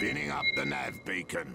spinning up the nav beacon.